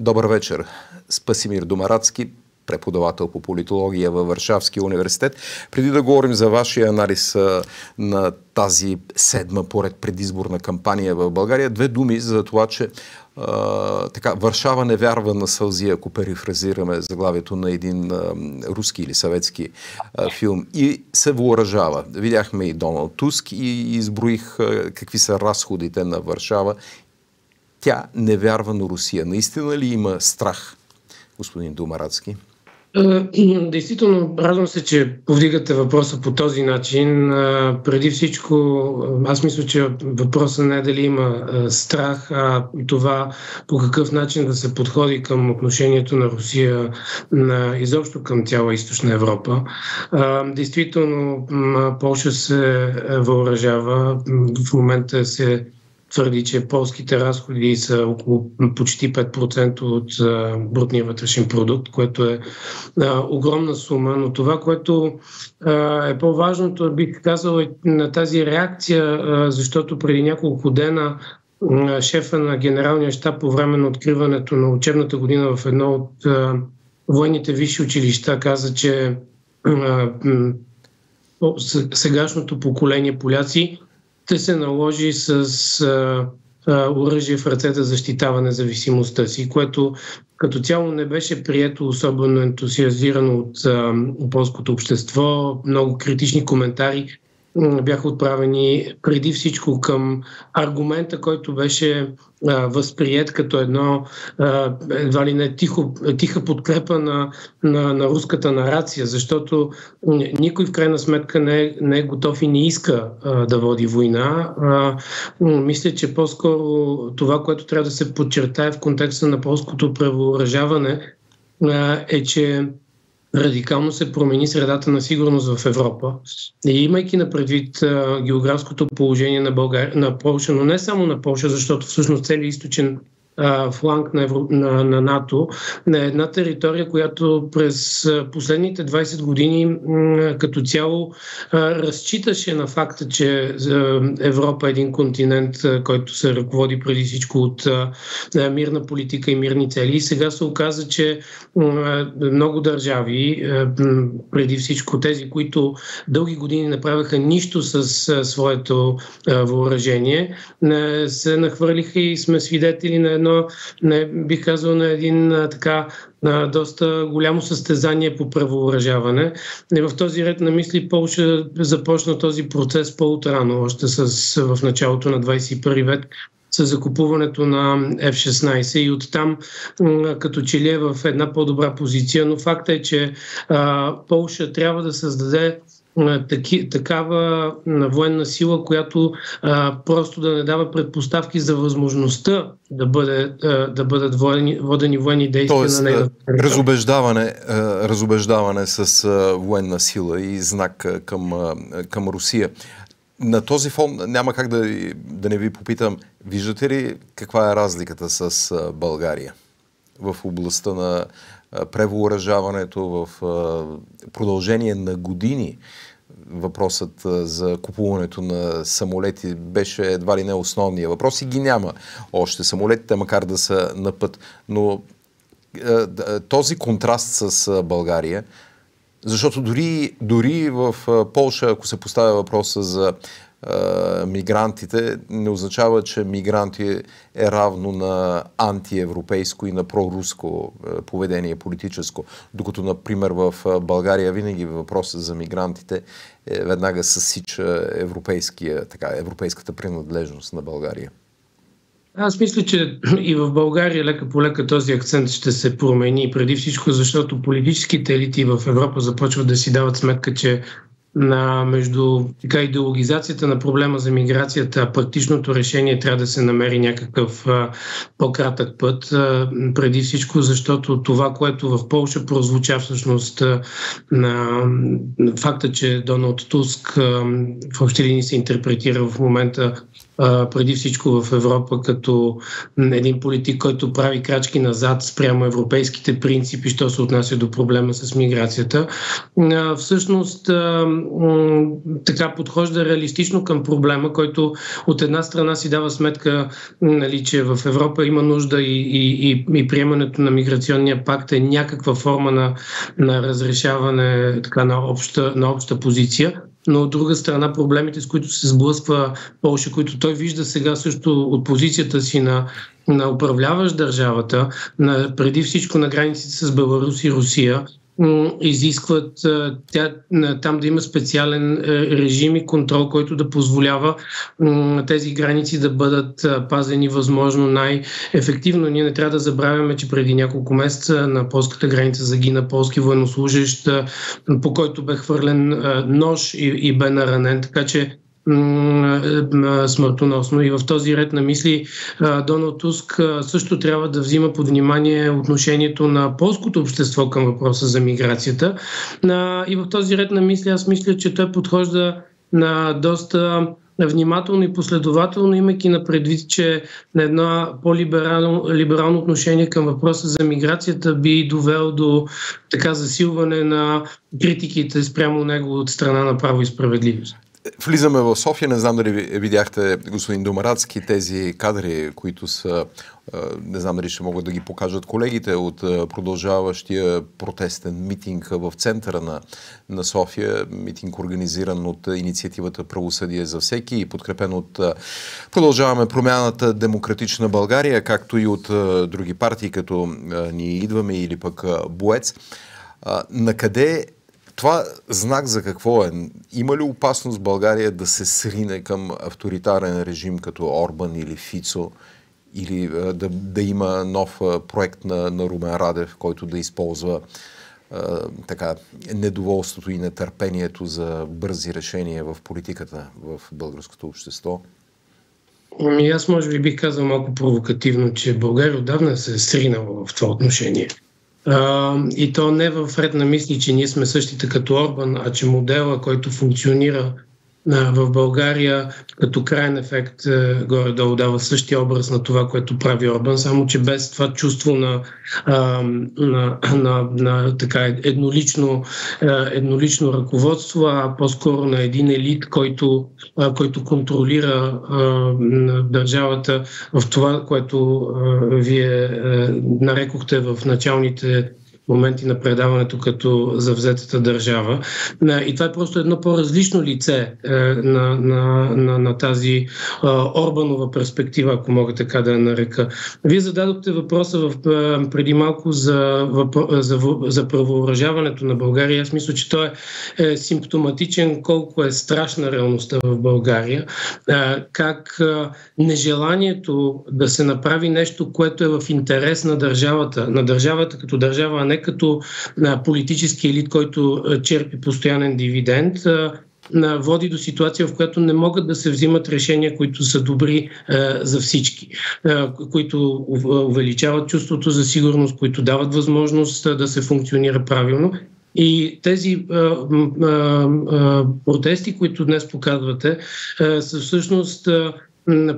Добър вечер. Спасимир Домарацки, преподавател по политология във Варшавския университет. Преди да говорим за вашия анализ на тази седма поред предизборна кампания в България, две думи за това, че а, така, Варшава не вярва на сълзи, ако перифразираме заглавието на един а, руски или съветски а, филм и се въоръжава. Видяхме и Доналд Туск и изброих а, какви са разходите на Варшава. Тя не вярва на Русия. Наистина ли има страх, господин Думарацки? Е, действително, радвам се, че повдигате въпроса по този начин. Преди всичко, аз мисля, че въпросът не е дали има страх, а това по какъв начин да се подходи към отношението на Русия на, изобщо към цяла източна Европа. Действително, Польша се въоръжава, в момента се твърди, че полските разходи са около почти 5% от брутния вътрешен продукт, което е а, огромна сума, но това, което а, е по-важното, бих казал, е на тази реакция, а, защото преди няколко дена шефа на генералния щаб по време на откриването на учебната година в едно от военните висши училища каза, че сегашното поколение поляци ще се наложи с а, а, оръжие в ръцете защитава независимостта си, което като цяло не беше прието особено ентусиазирано от а, полското общество. Много критични коментари бяха отправени преди всичко към аргумента, който беше възприят като едно едва ли не тихо, тиха подкрепа на, на, на руската нарация, защото никой в крайна сметка не не е готов и не иска да води война. Мисля, че по-скоро това, което трябва да се подчертае в контекста на полското превооръжаване, е, че радикално се промени средата на сигурност в Европа. И имайки на предвид географското положение на, България, на Польша, но не само на Польша, защото всъщност целият източен фланг на, Евро, на, на НАТО, на една територия, която през последните 20 години като цяло разчиташе на факта, че Европа е един континент, който се ръководи преди всичко от мирна политика и мирни цели. И сега се оказа, че много държави, преди всичко тези, които дълги години направиха нищо с своето въоръжение, се нахвърлиха и сме свидетели на едно едно, не, бих казал, на един така на доста голямо състезание по правоуражаване. И в този ред на мисли Полша започна този процес по-утрано, още с, в началото на 21 век с закупуването на F-16 и оттам като че ли е в една по-добра позиция, но факта е, че а, Полша трябва да създаде таки, такава военна сила, която а, просто да не дава предпоставки за възможността да, бъде, а, да бъдат водени, водени военни действия Тоест, на нея. Разобеждаване, разобеждаване с а, военна сила и знак а, към, а, към Русия. На този фон няма как да, да не ви попитам, виждате ли каква е разликата с България в областта на превооръжаването в продължение на години въпросът за купуването на самолети беше едва ли не основния въпрос и ги няма още самолетите, макар да са на път. Но този контраст с България, защото дори, дори в Полша, ако се поставя въпроса за мигрантите не означава, че мигранти е равно на антиевропейско и на проруско поведение политическо. Докато, например, в България винаги въпросът за мигрантите е, веднага съсича така, европейската принадлежност на България. Аз мисля, че и в България лека по лека този акцент ще се промени, преди всичко защото политическите елити в Европа започват да си дават сметка, че на между така, идеологизацията на проблема за миграцията, практичното решение трябва да се намери някакъв а, по-кратък път. А, преди всичко, защото това, което в Польша прозвуча всъщност а, на факта, че Доналд Туск а, в общи линии се интерпретира в момента преди всичко в Европа, като един политик, който прави крачки назад спрямо европейските принципи, що се отнася до проблема с миграцията. Всъщност така подхожда реалистично към проблема, който от една страна си дава сметка, нали, че в Европа има нужда и, и, и, и приемането на миграционния пакт е някаква форма на, на разрешаване така, на, обща, на обща позиция но от друга страна проблемите, с които се сблъсква Польша, които той вижда сега също от позицията си на, на управляващ държавата, на, преди всичко на границите с Беларус и Русия, изискват тя, там да има специален е, режим и контрол, който да позволява тези граници да бъдат пазени възможно най-ефективно. Ние не трябва да забравяме, че преди няколко месеца на полската граница загина полски военнослужащ, по който бе хвърлен нож и, бе наранен. Така че смъртоносно. И в този ред на мисли Доналд Туск също трябва да взима под внимание отношението на полското общество към въпроса за миграцията. И в този ред на мисли аз мисля, че той подхожда на доста внимателно и последователно, имайки на предвид, че на едно по-либерално либерално отношение към въпроса за миграцията би довел до така засилване на критиките спрямо него от страна на право и справедливост. Влизаме в София. Не знам дали видяхте, господин Домарацки, тези кадри, които са, не знам дали ще могат да ги покажат колегите от продължаващия протестен митинг в центъра на, на София. Митинг организиран от инициативата Правосъдие за всеки и подкрепен от Продължаваме промяната Демократична България, както и от други партии, като Ние идваме или пък Боец. На къде това знак за какво е? Има ли опасност България да се срине към авторитарен режим като Орбан или Фицо? Или да, да има нов проект на, на Румен Радев, който да използва а, така, недоволството и нетърпението за бързи решения в политиката в българското общество? Ами аз може би бих казал малко провокативно, че България отдавна се е сринала в това отношение. И то не в ред на мисли, че ние сме същите като Орбан, а че модела, който функционира в България като крайен ефект е, горе-долу дава същия образ на това, което прави Орбан, само че без това чувство на, на, на, на така еднолично, е, еднолично ръководство, а по-скоро на един елит, който, който контролира държавата в това, което вие е, нарекохте в началните моменти на предаването като завзетата държава. И това е просто едно по-различно лице е, на, на, на, на тази Орбанова перспектива, ако мога така да я нарека. Вие зададохте въпроса в, преди малко за, за, за правооръжаването на България. Аз мисля, че той е, е симптоматичен колко е страшна реалността в България. Как нежеланието да се направи нещо, което е в интерес на държавата, на държавата като държава, а не като политически елит, който черпи постоянен дивиденд, води до ситуация, в която не могат да се взимат решения, които са добри за всички, които увеличават чувството за сигурност, които дават възможност да се функционира правилно. И тези а, а, а, протести, които днес показвате, а, са всъщност а,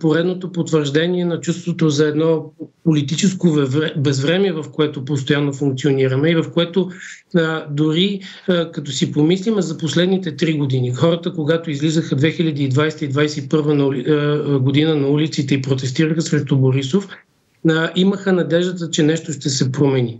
поредното потвърждение на чувството за едно политическо безвремие, в което постоянно функционираме и в което а, дори а, като си помислиме за последните три години, хората, когато излизаха 2020 и 2021 на, година на улиците и протестираха срещу Борисов, а, имаха надеждата, че нещо ще се промени.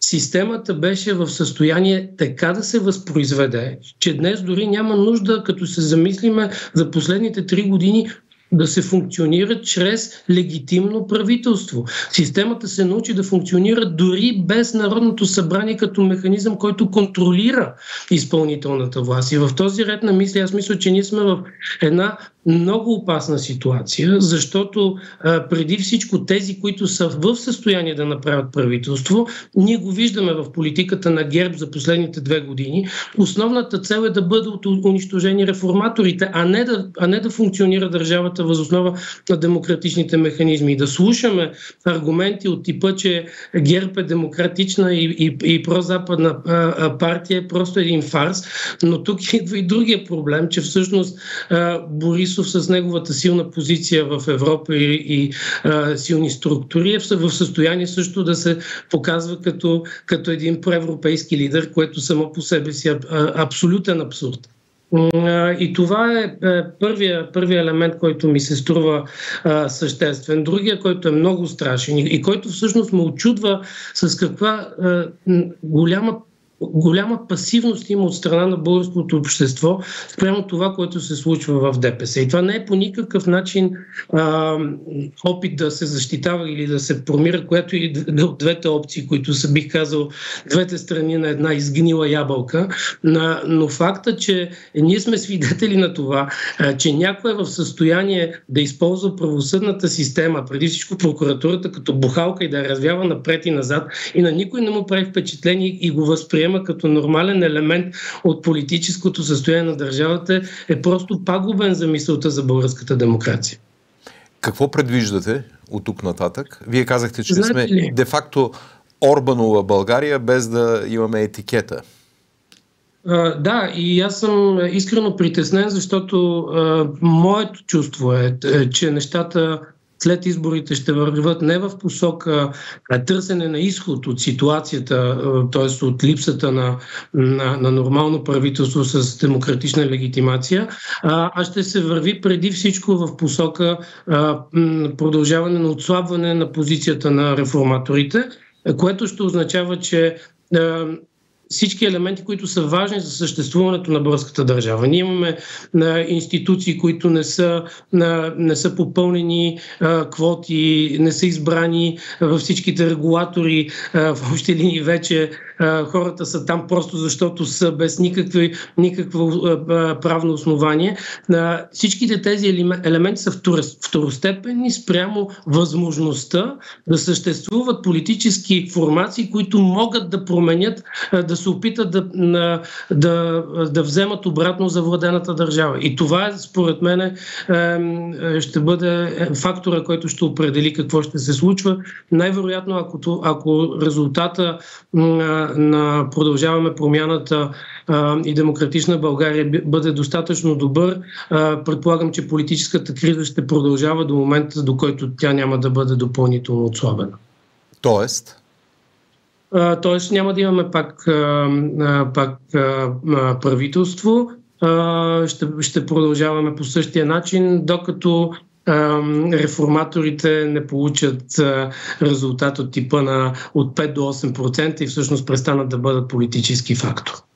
Системата беше в състояние така да се възпроизведе, че днес дори няма нужда, като се замислиме за последните три години, да се функционира чрез легитимно правителство. Системата се научи да функционира дори без Народното събрание като механизъм, който контролира изпълнителната власт. И в този ред на мисли, аз мисля, че ние сме в една много опасна ситуация, защото а, преди всичко тези, които са в състояние да направят правителство, ние го виждаме в политиката на ГЕРБ за последните две години. Основната цел е да бъдат унищожени реформаторите, а не да, а не да функционира държавата държавата възоснова на демократичните механизми. И да слушаме аргументи от типа, че ГЕРБ е демократична и, и, и прозападна партия е просто един фарс. Но тук идва и другия проблем, че всъщност Борисов с неговата силна позиция в Европа и, и силни структури е в състояние също да се показва като, като един проевропейски лидер, което само по себе си е абсолютен абсурд. И това е, е първия, първия елемент, който ми се струва а, съществен. Другия, който е много страшен и, който всъщност ме очудва с каква а, голяма голяма пасивност има от страна на българското общество спрямо това, което се случва в ДПС. И това не е по никакъв начин а, опит да се защитава или да се промира, което и от двете опции, които са, бих казал, двете страни на една изгнила ябълка. На, но факта, че ние сме свидетели на това, а, че някой е в състояние да използва правосъдната система, преди всичко прокуратурата, като бухалка и да я развява напред и назад, и на никой не му прави впечатление и го възприема възприема като нормален елемент от политическото състояние на държавата, е просто пагубен за мисълта за българската демокрация. Какво предвиждате от тук нататък? Вие казахте, че Знаете сме ли? де-факто Орбанова България, без да имаме етикета. Да, и аз съм искрено притеснен, защото uh, моето чувство е, е, че нещата след изборите ще върват не в посока търсене на изход от ситуацията, т.е. от липсата на, на, на нормално правителство с демократична легитимация, а, ще се върви преди всичко в посока продължаване на отслабване на позицията на реформаторите, което ще означава, че всички елементи, които са важни за съществуването на българската държава. Ние имаме на институции, които не са, на, не са попълнени а, квоти, не са избрани във всичките регулатори, а, в общи линии вече хората са там просто защото са без никакви, никакво правно основание. Всичките тези елементи са второстепенни спрямо възможността да съществуват политически формации, които могат да променят, да се опитат да, да, да вземат обратно завладената държава. И това, според мен, ще бъде фактора, който ще определи какво ще се случва. Най-вероятно, ако, ако резултата на продължаваме промяната и демократична България бъде достатъчно добър, а, предполагам, че политическата криза ще продължава до момента, до който тя няма да бъде допълнително отслабена. Тоест? Тоест няма да имаме пак, пак правителство. Ще, ще продължаваме по същия начин, докато реформаторите не получат резултат от типа на от 5 до 8% и всъщност престанат да бъдат политически фактор.